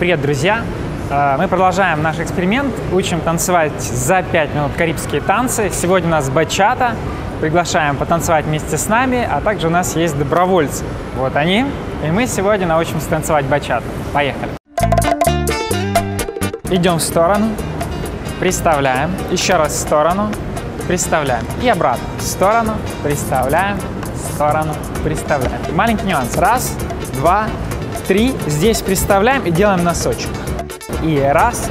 Привет, друзья! Э, Мы продолжаем наш эксперимент, учим танцевать за 5 минут карибские танцы. Сегодня у нас бачата, приглашаем потанцевать вместе с нами, а также у нас есть добровольцы. Вот они, и мы сегодня научимся танцевать бачату. Поехали! Идем в сторону, приставляем, еще раз в сторону, приставляем и обратно. В сторону, приставляем, в сторону, приставляем. Маленький нюанс. Раз, два, три. Здесь приставляем и делаем носочек. И раз,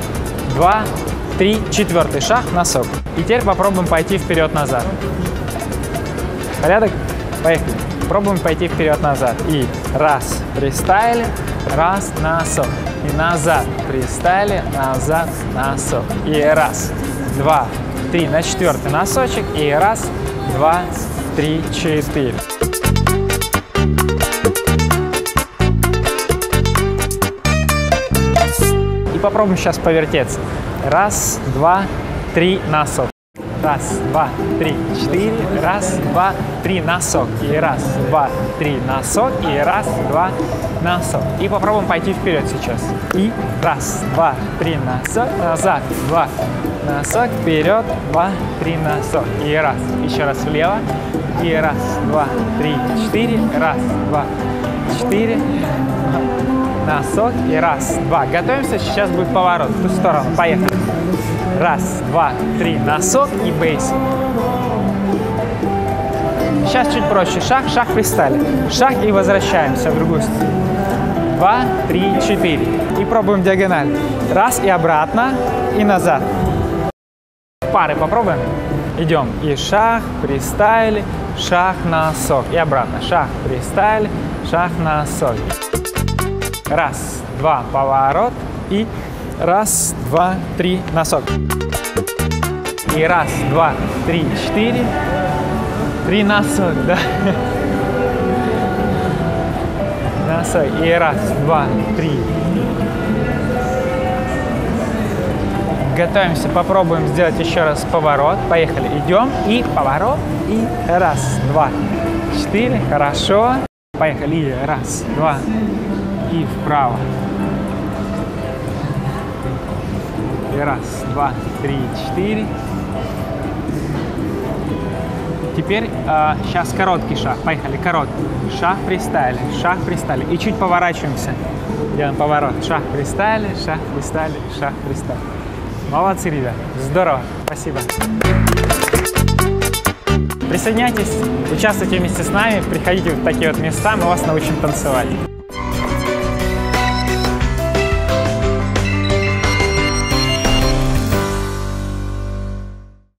два, три, четвертый шаг, носок. И теперь попробуем пойти вперед-назад. Порядок? Поехали. Пробуем пойти вперед-назад. И раз, приставили, раз, носок. И назад, приставили, назад, носок. И раз, два, три, на четвертый носочек. И раз, два, три, четыре. И попробуем сейчас повертеться. Раз, два, три, носок. Раз, два, три, четыре. Раз, два, три, носок. И раз, два, три, носок. И раз, два, носок. И попробуем пойти вперед сейчас. И раз, два, три, носок. Назад, два, носок. Вперед, два, три, носок. И раз. Еще раз влево. И раз, два, три, четыре. Раз, два, четыре. Носок. И раз, два. Готовимся. Сейчас будет поворот в ту сторону. Поехали. Раз, два, три, носок и бейс. Сейчас чуть проще. Шаг, шаг, пристали. Шаг и возвращаемся в другую сторону. Два, три, четыре. И пробуем диагональ. Раз и обратно, и назад. Пары попробуем. Идем. И шаг, пристайли, шаг, носок. И обратно. Шаг, пристайли, шаг, носок. Раз, два, поворот. И Раз, два, три, носок. И раз, два, три, четыре. Три носок, да. Носок. И раз, два, три. Готовимся, попробуем сделать еще раз поворот. Поехали. Идем. И поворот. И раз, два, четыре. Хорошо. Поехали. И раз, два. И вправо. И раз, два, три, четыре. Теперь э, сейчас короткий шаг. Поехали, короткий. Шаг пристали, шаг пристали. И чуть поворачиваемся. Делаем поворот. Шаг пристали, шаг пристали, шаг пристали. Молодцы, ребят. Здорово. Спасибо. Присоединяйтесь, участвуйте вместе с нами, приходите в такие вот места, мы вас научим танцевать.